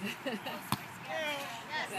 That's